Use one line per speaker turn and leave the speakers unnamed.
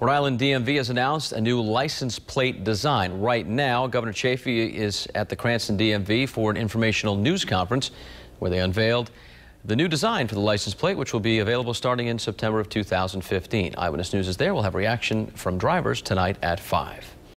Rhode Island DMV has announced a new license plate design. Right now, Governor Chafee is at the Cranston DMV for an informational news conference where they unveiled the new design for the license plate, which will be available starting in September of 2015. Eyewitness News is there. We'll have reaction from drivers tonight at 5.